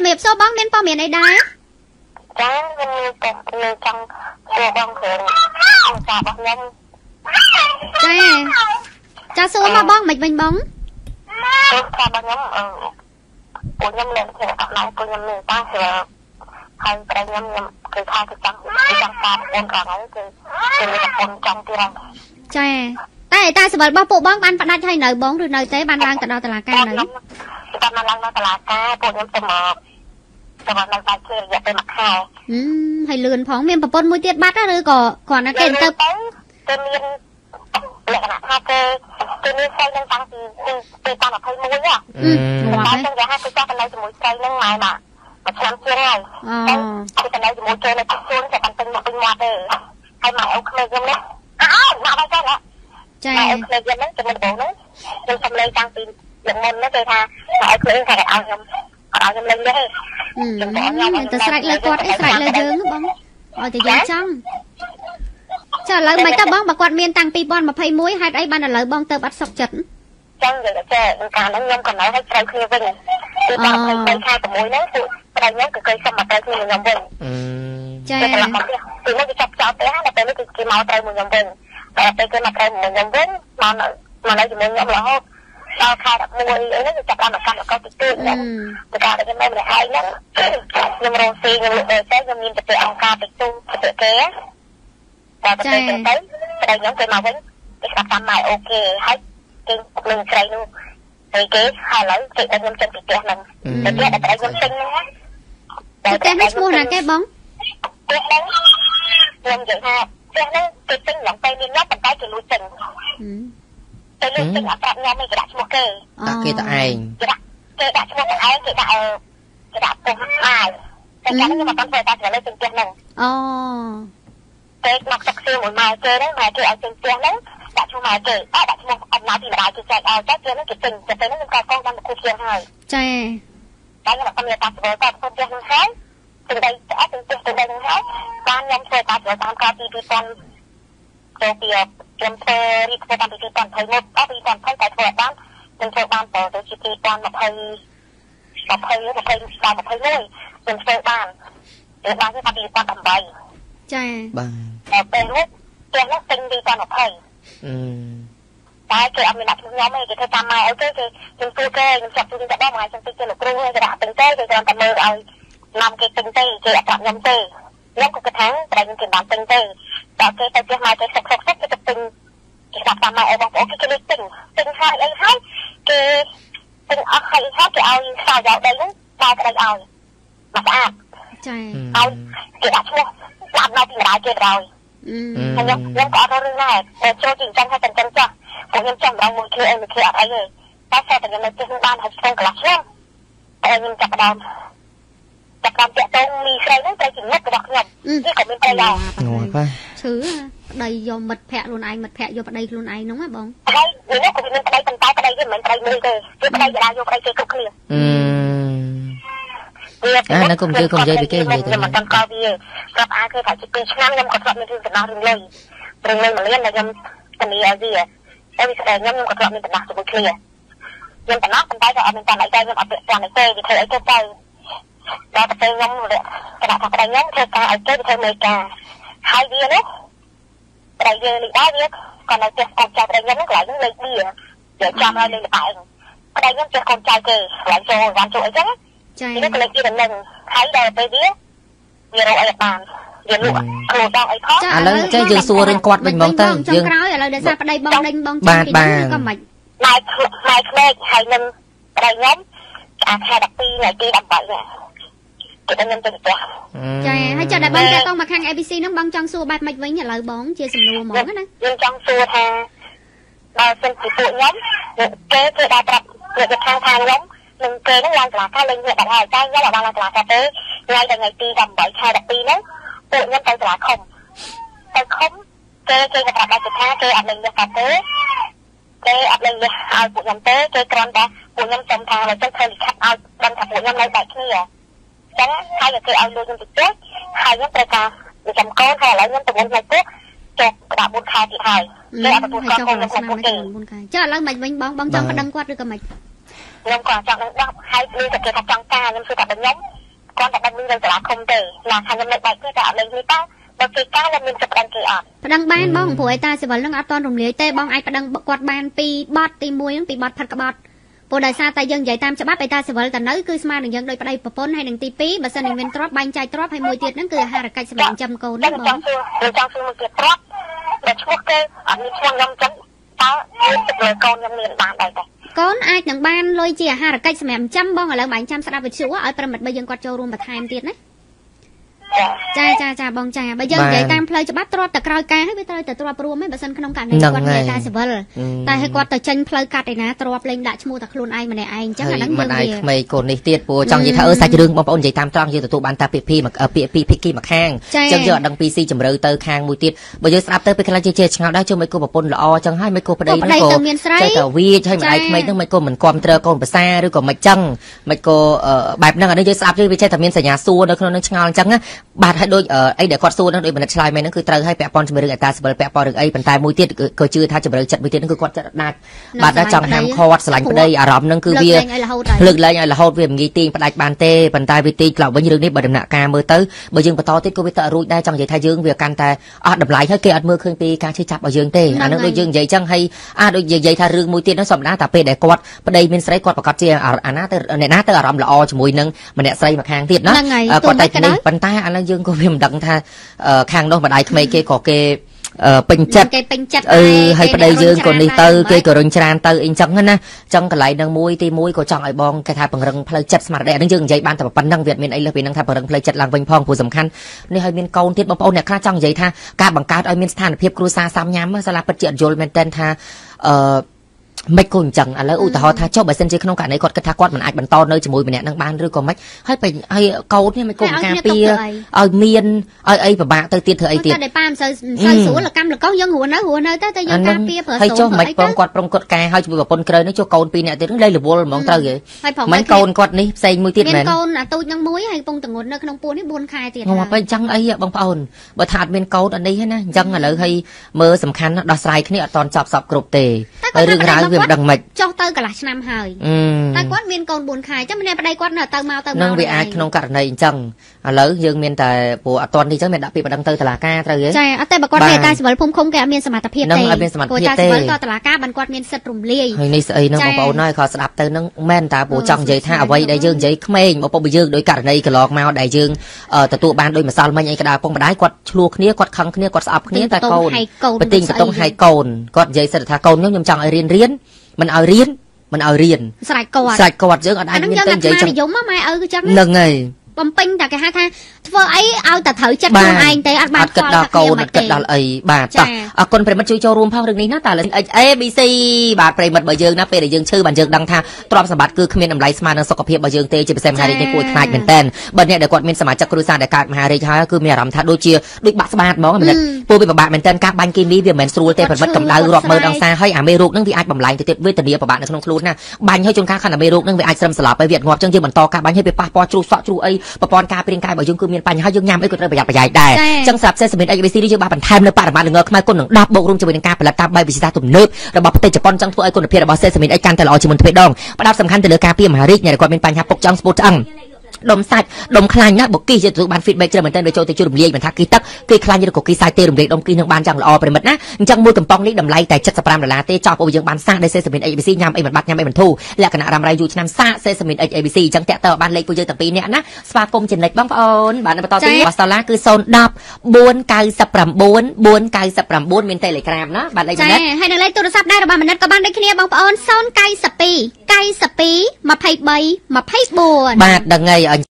ជំរាបសួរបងមានព័ត៌មានអីដែរចាខ្ញុំតែខ្ញុំចង់សួរបងគ្រឿងសារបស់ខ្ញុំចាចាសួរមកបងមិនវិញបងសួរសារបស់ខ្ញុំអឺពួកខ្ញុំលើខ្ញុំអត់ឡើងពួកខ្ញុំមានតាំងស្រាប់ហើយប្រែខ្ញុំខ្ញុំគឺថាគឺចង់គឺចង់តាមបងក្រោយគឺគឺមានប្រពន្ធចង់ទៀតហើយចាតែតែសវលរបស់ពួកបងបានផ្ដាច់ហើយនៅបងឬនៅទេបានឡើងទៅដល់តុលាការនៅបានឡើងដល់តុលាការពួកខ្ញុំទៅមក ទៅមកនៅតែជារយៈពេលមួយខែហឹមហើយលឿនផងមានប្រពន្ធមួយទៀតបាត់ឬក៏គ្រាន់តែគេទៅទៅមានលក្ខណៈថាគេគេមានស្រីនឹងតាំងពីពីតាម21ហ៎តែទៅគេហៅគេចាស់ទៅនៅជាមួយស្រីនឹងម៉ែមកមួយឆ្នាំជាងហើយអូគេទៅនៅជាមួយគេនៅជួនតែបានពេញមកពេញមាត់ទេហើយម៉ែអូក្មេងខ្ញុំនេះអើមកដល់ទៅចាម៉ែអូក្មេងខ្ញុំហ្នឹងចំណុចដំបូងហ្នឹងខ្ញុំសំឡេងតាំងពីយ៉ាងមុនហ្នឹងគេថាម៉ែអូក្មេងថាគេឲ្យខ្ញុំអត់ឲ្យខ្ញុំលេងទេ ទៅស្រែកលើគាត់អីស្រែកលើយើងបងឲ្យតែយើងចង់ចាឥឡូវមិនទៅបងបើគាត់មានតាំង2021ហេតុអីបានឥឡូវបងទៅបាត់សុកចិត្តចឹងនិយាយចេះកាលហ្នឹងខ្ញុំក៏នៅឲ្យត្រូវគ្នាវិញគឺតែ23ខែ6ហ្នឹងគឺប្តីខ្ញុំក៏គេសុំមកត្រូវគ្នាខ្ញុំវិញចាគឺនេះគេចាប់ចោលផ្ទះតែពេលនេះគឺគេមកត្រូវមួយខ្ញុំវិញតែពេលគេមកត្រូវមួយខ្ញុំវិញមកមកនៅជាមួយខ្ញុំរហូត ដល់ខែ11អីហ្នឹងគឺចាប់ដល់កម្មករតិចតួចហ្នឹងតែការដែលខ្ញុំម្នាក់ឯងហ្នឹងខ្ញុំរងស៊ីខ្ញុំលក់ទៅខ្ញុំមានទៅអង្គការតិចតួចទៅគេតែទៅទៅទៅតែខ្ញុំទៅមកវិញគេស្ដាប់តាមម៉ែអូខេហើយគេនឹងស្រីនោះហើយគេហើយឥឡូវគេឲ្យខ្ញុំចេញពីផ្ទះហ្នឹងទៅផ្ទះដែលខ្ញុំចេញហ្នឹងណាតែផ្ទះនេះឈ្មោះណាគេបងផ្ទះហ្នឹងខ្ញុំនិយាយថាផ្ទះហ្នឹងគេចេញឡើងទៅមានខ្ញុំប៉ុន្តែគេលួចចេញ ទៅលួចចេញអត់ប្រាប់ខ្ញុំទេគេដាក់ឈ្មោះគេដាក់គេទៅឯងគេដាក់គេដាក់ឈ្មោះទៅឯងគេដាក់គេដាក់ពុំអាយតែខ្ញុំមិនបានធ្វើតែគេលើចេញផ្ទះហ្នឹងអូគេមកទឹកសៀមួយម៉ែគេហ្នឹងម៉ែគេឲ្យចេញផ្ទះហ្នឹងដាក់ឈ្មោះម៉ែគេអត់ដាក់ឈ្មោះអំណោយពីម្ដាយគេចែកឲ្យតែគេហ្នឹងគេចេញទៅហ្នឹងខ្ញុំក៏កូនបានមកគូជាងហើយចាតែខ្ញុំអត់មានតាស្បល់តែផ្ទះហ្នឹងហើយទិញដីអត់ទិញផ្ទះទិញដីហ្នឹងហើយបានខ្ញុំធ្វើតាស្បល់តាមការពី2000ចូលពី ខ្ញុំធ្វើរីធ្វើតាមពី2021អត់2020តែធ្វើអត់បានខ្ញុំធ្វើបានទៅទៅជា2020 20 20 21ខ្ញុំធ្វើបានខ្ញុំបានគឺពី2018ចាបាទពេលនោះផ្ទះនោះទិញ2020អឺតែគេអត់មានដាក់ខ្ញុំទេគេធ្វើតាមម៉ែអីគេគេខ្ញុំទួគេខ្ញុំចាប់ទូទៅដល់មួយខ្ញុំទៅជាលោកគ្រូគេដាក់ទិញទេគេគ្រាន់តែមើលឲ្យនាំគេទិញទេគេអត់ប្រាប់ខ្ញុំទេខ្ញុំក៏គិតថាតែខ្ញុំគេបានទិញទេដល់គេទៅផ្ទះម៉ែគេសុកសុក សុកគេទៅទិញគេដាក់តាមម៉ែអីបងប្អូនគេគេលេចទិញទិញហើយអីហើយគេទិញអស់ហើយហើយគេឲ្យខ្សែយកដីហ្នឹងដល់ប្តីឲ្យមកស្អាតចាឲ្យគេដាក់ឈ្មោះដាក់នៅពីម្ដាយគេទៅហើយខ្ញុំខ្ញុំក៏អត់រឿងដែរតែចូលជាអញ្ចឹងហើយតែអញ្ចឹងចាស់ពួកខ្ញុំចាំដល់មួយគ្នាអីមួយគ្នាអត់អីទេតែតែតែខ្ញុំនៅទីបានហើយស្ទងកន្លះឆ្នាំតែខ្ញុំចាប់ដើមចាប់ដើមតាក់តងមីស្រីហ្នឹងត្រូវជំនិតរបស់ខ្ញុំនេះក៏មានប្រយោជន៍ងល់បាទឈឺ ប្តីយកមិត្តភ័ក្ដិខ្លួនឯងមិត្តភ័ក្ដិយកប្តីខ្លួនឯងហ្នឹងហ៎បងហើយនេះក៏មានប្តីប៉ុន្តែប្តីវាមិនមែនប្តីមួយទេវាប្តីកដាយកប្តីគេគ្រប់គ្នាអឺអានៅកុំជឿកុំនិយាយពីគេនិយាយទៅខ្ញុំមិនកល់វាស្រាប់អាគេថាជា2ឆ្នាំខ្ញុំក៏ធ្លាប់មានរឿងដំណោះរឿងលុយរឿងលុយមួយលានដែលខ្ញុំធានាឲ្យវាតែវាស្ដីខ្ញុំខ្ញុំក៏ធ្លាប់មានដំណោះជាមួយគ្នាខ្ញុំដំណោះប៉ុន្តែក៏អត់មានតាមអីតែខ្ញុំអត់ពាក់ព័ន្ធទេវាធ្វើអីទៅទៅដល់ទៅខ្ញុំគណៈថាប្តីខ្ញុំធ្វើការឲ្យគេធ្វើមេការហើយវានោះ ប្តីយើងនេះដែរវាក៏នៅផ្ទះកូនចៅប្តីខ្ញុំហ្នឹងកន្លែងហ្នឹងលេខវាយកចាំឲ្យលេខល្បែងប្តីខ្ញុំចេះកូនចៅគេកន្លែងចូលបានចូលអីចឹងចា៎នេះក៏លេខវាដំណឹងហើយដល់ពេលវាវារកអីបានវាលក់ខ្លួនដងអីផងឥឡូវចេះយើងសួររឿងគាត់វិញហ្មងទៅយើងក្រោយឥឡូវដោយសារប្តីបងដេញបងចាស់ពីនេះក៏មិនម៉ែម៉ែក្មេកហើយនឹងប្តីខ្ញុំអាខែ12ថ្ងៃទី18 ណាគេតែខ្ញុំទៅផ្ទះចាហើយចុះដែលបងតាតងមកខាង ABC ហ្នឹងបងចង់សួរបែបម៉េចវិញឥឡូវបងជាសំណួរហ្មងណាខ្ញុំចង់សួរថាបើសិនជាពួកខ្ញុំគេគេដែរប្រាប់ពួកខាងខាងខ្ញុំនឹងគេនឹងឡើងសាលាការលេងវាបាត់ហើយតែខ្ញុំអត់បានឡើងសាលាការទេថ្ងៃតែថ្ងៃទី18ខែ12ហ្នឹងពួកខ្ញុំទៅសាលាខំទៅខំគេគេក៏ប្រាប់ដែរថាគេអត់លេងវាបាត់ទេគេអត់លេងវាឲ្យពួកខ្ញុំទេគេគ្រាន់តែពួកខ្ញុំសុំថាឲ្យទៅធ្វើលិខិតឲ្យដឹងថាពួកខ្ញុំនៅតែគ្នា ចឹងហើយគេឲ្យលុយខ្ញុំទៅទេហើយខ្ញុំត្រូវការវាចាំកូនហើយឥឡូវខ្ញុំទៅមុនថ្ងៃពុកចុះដាក់4ខែទៀតហើយគេអត់ទទួលកូនខ្ញុំខ្ញុំពុកទេចុះឥឡូវមិនវិញបងបងចង់ប្តឹងគាត់ឬក៏មិនខ្ញុំក៏ចង់នឹងដោះហើយឮតែគេថាចង់ការខ្ញុំសួរតែខ្ញុំគាត់តែដឹងមាននៅសាលាឃុំទេណាថាខ្ញុំនៅបែកទេតែអត់លេងនេះតើបើគេការខ្ញុំមានចិត្តប្តឹងគេអត់ប្តឹងបានបងព្រោះឯតាស៊ីវិលនឹងអត់តន់រំលាយទេបងអាចប្តឹងគាត់បានពីបទទី1ហ្នឹងពីបទផាត់ក្បត់ ព្រោះដោយសារតែយើងនិយាយតាមច្បាប់ឯតាស៊ីវិលតែនៅគឺស្មើនឹងយើងដោយប្តីប្រពន្ធហើយនឹងទី2បើសិនជាមានទ្រព្យបែងចែកទ្រព្យហើយមួយទៀតហ្នឹងគឺអាហារកិច្ចសម្រាប់ចិញ្ចឹមកូនតែណាខ្ញុំបងចង់សួរខ្ញុំចង់សួរមួយទៀតប្រាប់តែឈ្មោះគេអត់មានឈ្មោះខ្ញុំចឹងតើមានទឹកលើកូនខ្ញុំមានបានដែរទេកូនអាចនឹងបានលុយជាអាហារកិច្ចសម្រាប់ចិញ្ចឹមបងឥឡូវបាញ់ចាំស្ដាប់វិទ្យុឲ្យប្រិមិត្តបើយើងគាត់ចូលរួមបន្ថែមទៀតណា ចាចាចាចាបងចាបើយើងនិយាយតាមផ្លូវច្បាប់ទ្របតែក្រោយការហើយវាត្រូវតែទ្របរួមហើយបើសិនក្នុងករណីគាត់មានការស៊ីវិលតែឲ្យគាត់ទៅចេញផ្លូវកាត់ឯណាទ្របលេងដាក់ឈ្មោះតែខ្លួនឯងម្នាក់ឯងអញ្ចឹងអាហ្នឹងមិនយើងអាចវាក្មេងកូននេះទៀតព្រោះចង់និយាយថាអឺសាច់រឿងបងប្អូននិយាយតាមត្រង់យើងទទួលបានតែពាក្យពីមកពាក្យពីភិក្ខីមកខាងចាអញ្ចឹងយើងអត់ដឹងពីស៊ីជម្រៅទៅខាងមួយទៀតបើយើងស្ដាប់ទៅពេលខ្លះជាជាឆ្ងល់ដែរជួយមិនគូប្រពន្ធល្អអញ្ចឹងហើយមិនគូប្តីប្តីទៅមានស្រីចេះតែវាចហើយម្ដាយក្មេងហ្នឹងមិនគូមិនគ្រប់ត្រកូនប្រសាឬក៏មិនចឹងមិនគូបែបហ្នឹងអានេះយើងស្ដាប់ទៅវាចេះតែមានសញ្ញាសួរនៅក្នុងនឹងឆ្ងល់អញ្ចឹងណាបាទហើយដូចអីដែលគាត់សួរហ្នឹងដូចបណ្ឌិតឆ្លើយមែនហ្នឹងគឺត្រូវឲ្យពាក់ព័ន្ធជាមួយរឿងអតាសិបិលពាក់ព័ន្ធរឿងអីប៉ុន្តែមួយទៀតក៏ជឿថាជម្រៅចិត្តមួយទៀតហ្នឹងគឺគាត់ចិត្តដាច់បាទដល់ចង់ហាមឃាត់ស្រឡាញ់ប្តីអារម្មណ៍ហ្នឹងគឺវាលើកលែងឲ្យរហូតហើយភ្លើកលែងឲ្យរហូតវាមិនងាយទាញផ្ដាច់បានទេប៉ុន្តែវាទាញក្លោបវិញរឿងនេះបើដំណាក់កាលមើលទៅបើយើងបន្តទៀតក៏វាទៅរួចដែរចង់និយាយថាយើងវាកាន់តែអស់តម្លៃហើយគេអត់មើលឃើញពីការឈឺចាប់របស់យើងទេអានឹងដូចយើងនិយាយចឹងហើយអាដូចនិយាយថារឿងមួយទៀតហ្នឹងសម្រាប់តែពេលដែលគាត់ប្តីមានស្រីគាត់ប្រកាសជាអាណាទៅអ្នកណាទៅអារម្មណ៍ល្អជាមួយនឹងម្នាក់ស្រីមកខាងទៀតណាហ្នឹងហើយគាត់តែទោះបីក៏នេះដោយប៉ុន្តែអានឹងយើងក៏វាមិនដឹងថាខាងនោះម្ដាយក្មេងគេក៏គេពេញចិត្តគេពេញចិត្តអឺហើយប្តីយើងក៏នេះទៅគេក៏ក៏រុញច្រានទៅអីចឹងណាចឹងកន្លែងនឹងមួយទីមួយក៏ចង់ឲ្យបងគេថាពង្រឹងផ្លូវចិត្តស្មារតីអានឹងយើងនិយាយបានតែប៉ុណ្្នឹងវាអត់មានអីលើសពីនឹងថាពង្រឹងផ្លូវចិត្តឡើងវិញផងព្រោះសំខាន់នេះឲ្យមានកូនទៀតបងប្អូនអ្នកខ្លះចង់និយាយថាការបង្កើតឲ្យមានស្ថានភាពគ្រួសារសាមញ៉ាំសាលាពិតជាអត់យល់មែនតើថាអឺ មិនគូអញ្ចឹងឥឡូវឧទាហរណ៍ថាចុះបើសិនជាក្នុងករណីគាត់គិតថាគាត់មិនអាចបន្តនៅជាមួយម្នាក់នឹងបានឬក៏មិនហើយពេលហើយកូននេះមិនគូការពារឲ្យមានឲ្យអីពិបាកទៅទៀតធ្វើអីទៀតតែតែប៉ាមិនសូវមិនសូវស្រួលកម្មលកោយើងរស់នៅរស់នៅទៅតែយើងការពារប្រើហើយចុះមិនអីប្រងគាត់ប្រងគាត់ការហើយជាមួយប្រពន្ធក្រើនេះចុះកូនពីរនាក់ទៀតលេងរវល់ហ្មងត្រូវហ៎ហើយប្រងមិនកូនគាត់នេះផ្សេងមួយទៀតមានមែនកូនអាទូចនឹងមួយហើយកំពុងតងន់នៅក្នុងពោះនេះ4ខែទៀតងាប់ហើយអញ្ចឹងអីបងប្អូនបើថាអត់មានកូនអត់នេះទេណាអញ្ចឹងឥឡូវហើយមើលសំខាន់ណាស់ដោះស្រាយគ្នាអត់តន់ចប់សពគ្រប់ទេហើយរឿងរ៉ាវវាមិនដឹងមិនចុះទៅកន្លះឆ្នាំហើយអឺតែគាត់មានកូន4ខែចឹងម្នាក់ប្តីគាត់នៅទៅមកទៅមកនឹងវាអាចក្នុងករណីអញ្ចឹងឥឡូវយើងមានតែព្រោះអត់តន់នេះអញ្ចឹងមានដាក់ពាក្យបណ្ដឹងទៅតុលាការត្រូវទេចាអត់តែបើគាត់បាទមានតាសិវលភូមិឃុំគេអត់មានសមត្ថភាពនឹងទេអត់មានសមត្ថភាពព្រោះតាទេសិវលក៏តឡាការបានគាត់មានសិទ្ធិរំលាយហើយនេះស្អីហ្នឹងចា៎បងប្អូនហើយគាត់ស្ដាប់ទៅហ្នឹងមែនតាព្រោះអឺចង់និយាយថាស្ដាប់អ្វីដែលយើងនិយាយក្មេងមកពុកយើងដោយករណីកន្លងមកដែលយើងអឺទទួលបានដោយម្សិលមិញអីក៏ដោយពុកម្ដាយគាត់ឆ្លោះគ្នាគាត់ខឹងគ្នាគាត់ស្អប់គ្នាតែកូនហើយកូនបទិញបតុងហើយកូនគាត់និយាយសិតថាកូនខ្ញុំខ្ញុំចង់ឲ្យរៀនរៀនមិនឲ្យរៀនមិនឲ្យរៀនស្រេចគាត់ស្រេចគាត់យើងអត់អាអាចហ្នឹងមានយើងទៅអានិយាយត្មាចឹងនិយមមកម៉ែឪគឺចឹងហ្នឹងហើយ បំពេញតែគេហៅថាធ្វើអីឲ្យតែត្រូវចិត្តបាទខ្លួនឯងទេអត់បានអត់គិតដល់កូនអត់គិតដល់អីបាទចា៎តោះអរគុណប្រិមិត្តជួយចូលរួមផងរឿងនេះណាតើ ABC បាទប្រិមិត្តបើយើងណាពេលដែលយើងឈឺបានយើងដឹងថាទ្រព្យសម្បត្តិគឺគ្មានតម្លៃស្មើនឹងសុខភាពរបស់យើងទេជាពិសេសមហារាជនេះគួរឲ្យខ្លាចមែនតើបើអ្នកដែលគាត់មានសមាជិកគ្រួសារដែលកើតមហារាជហើយគឺមានអារម្មណ៍ថាដូចជាដូចបាក់ស្បាតហ្មងមែនទេពួកវាពិបាកមែនតើការបាញ់គីមីវាមិនមែនស្រួលទេប្រិមិត្តកម្ដៅរាប់ម៉ឺនអង្សាហើយអាមេរោគហ្នឹងវាអាចបំលែងទៅទៀតវេទនាពិបាកនៅក្នុងខ្លួនណាបាញ់ហើយជួនកាលខណ្ឌអាមេរោគហ្នឹងវាអាចស្រឹមស្លាប់ហើយវាអត់ងាប់ចឹងយើងបន្តការបាញ់ហើយវាប៉ះពាល់ជ្រុះសក់ជ្រុះអីប្រព័ន្ធការពាររាងកាយរបស់យើងគឺមានបញ្ហាយើងញ៉ាំអីក៏ត្រូវប្រយ័ត្នប្រយែងដែរអញ្ចឹងសម្រាប់សេសមីន ABC នេះយើងបានបន្ថែមនៅបរិមាណល្ងខ្មែរគុណនឹង10បូករួមជាមួយនឹងការផលិតតាមបែបវិទ្យាសាស្ត្រទំនើបរបស់ប្រទេសជប៉ុនចឹងធ្វើឲ្យគុណភាពរបស់សេសមីនអីកាន់តែល្អជាងមុនទ្វេដងផ្ដោតសំខាន់ទៅលើការពារមហារីកអ្នកដែលគាត់មានបញ្ហាពុកចង់ស្ពុតឆ្អឹង ដុំសាច់ដុំខ្លាញ់ណាបុកគីយើងទទួលបាន feedback ច្រើនមែនទែនដូចចូលទៅជួយរំលាយមិនថាគីទឹកគីខ្លាញ់ឬក៏គីសាច់ទេរំលាយដុំគីនឹងបានយ៉ាងល្អប្រិមិត្តណាអញ្ចឹងមួយកំប៉ុងនេះតម្លៃតែ75ដុល្លារទេចោះពួកយើងបានសាកដោយសេសមីន ABC ញ៉ាំអីមិនបាត់ញ៉ាំអីមិនធូរលក្ខណៈរ៉ាំរ៉ៃយូរឆ្នាំសាកសេសមីន ABC អញ្ចឹងតាក់តើបានលេខពួកយើងទាំងពីរនាក់ណាស្វាគមន៍ចំណិចបងប្អូនបាទនៅបន្តទៀតរបស់សាឡាគឺ010 499 499មាន Telegram ណាបាទលេខចាចំណិតហើយនៅលេខទូរស័ព្ទដែររបស់មនិតក៏បានដូចគ្នាបងប្អូន092 92 23 24បាទដឹងហើយ